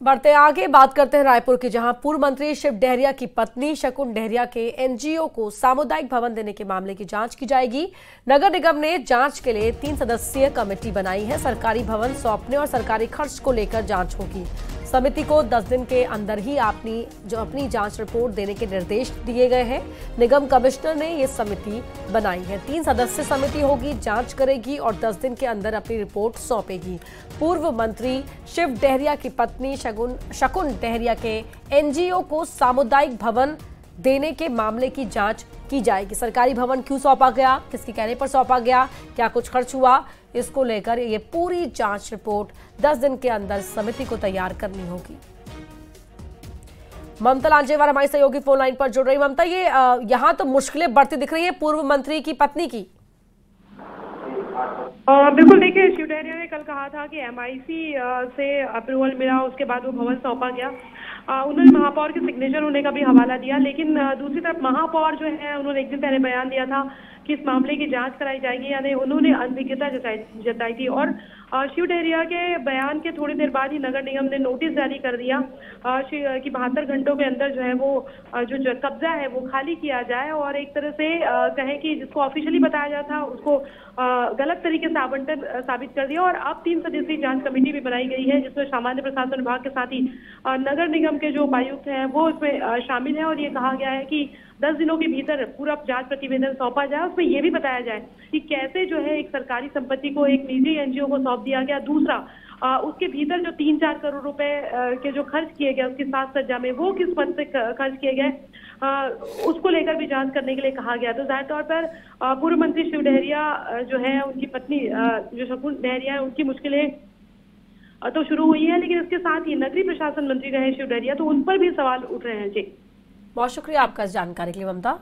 बढ़ते आगे, बात करते हैं रायपुर की, जहाँ पूर्व मंत्री शिव डहरिया की पत्नी शकुन डहरिया के एनजीओ को सामुदायिक भवन देने के मामले की जाँच की जाएगी। नगर निगम ने जाँच के लिए तीन सदस्यीय कमेटी बनाई है। सरकारी भवन सौंपने और सरकारी खर्च को लेकर जाँच होगी समिति को 10 दिन के अंदर ही अपनी जो अपनी जाँच रिपोर्ट देने के निर्देश दिए गए हैं। निगम कमिश्नर ने ये समिति बनाई है। तीन सदस्य समिति होगी, जाँच करेगी और 10 दिन के अंदर अपनी रिपोर्ट सौंपेगी। पूर्व मंत्री शिव डहरिया की पत्नी शगुन शकुन डहरिया के एनजीओ को सामुदायिक भवन देने के मामले की जाँच की जाएगी। सरकारी भवन क्यों सौंपा गया? किसके कहने पर सौंपा गया? क्या कुछ खर्च हुआ? इसको लेकर ये पूरी जाँच रिपोर्ट 10 दिन के अंदर समिति को तैयार करनी होगी। ममता लांजेवार हमारी सहयोगी फ़ोन लाइन पर जुड़ रही ममता, ये यहाँ तो मुश्किलें बढ़ती दिख रही है पूर्व मंत्री की पत्नी की। बिल्कुल, देखिए शिव ने कल कहा था कि एमआईसी से अप्रूवल मिला, उसके बाद वो भवन सौंपा गया। उन्होंने महापौर के सिग्नेचर होने का भी हवाला दिया लेकिन दूसरी तरफ़ महापौर जो है उन्होंने एक दिन पहले बयान दिया था कि इस मामले की जाँच कराई जाएगी यानी उन्होंने अनभिज्ञता जताई थी। और शिव डहरिया के बयान के थोड़ी देर बाद ही नगर निगम ने नोटिस जारी कर दिया कि बहत्तर घंटों के अंदर जो है वो जो, जो कब्जा है वो खाली किया जाए और एक तरह से कहें कि जिसको ऑफिशियली बताया जाता था उसको गलत तरीके से आवंटन साबित कर दिया। और अब तीन सदस्यीय जाँच कमेटी भी बनाई गई है जिसमें सामान्य प्रशासन विभाग के साथ ही नगर निगम के जो उपायुक्त हैं वो इसमें शामिल है और ये कहा गया है कि दस दिनों के भीतर पूरा जाँच प्रतिवेदन सौंपा जाए। उसमें यह भी बताया जाए कि कैसे जो है एक सरकारी संपत्ति को एक निजी एनजीओ को सौंप दिया गया। दूसरा आ, उसके भीतर जो तीन चार करोड़ रुपए के जो खर्च किए गए उसकी सात सज्जा में वो किस पद से खर्च किए गए उसको लेकर भी जाँच करने के लिए कहा गया। तो ज़ाहिर तौर पर पूर्व मंत्री शिव डहरिया जो है उनकी पत्नी जो शकुन डहरिया है उनकी मुश्किलें तो शुरू हुई है, लेकिन इसके साथ ही नगरी प्रशासन मंत्री रहे शिव डरिया तो उन पर भी सवाल उठ रहे हैं। जी। बहुत शुक्रिया आपका इस जानकारी के लिए ममता।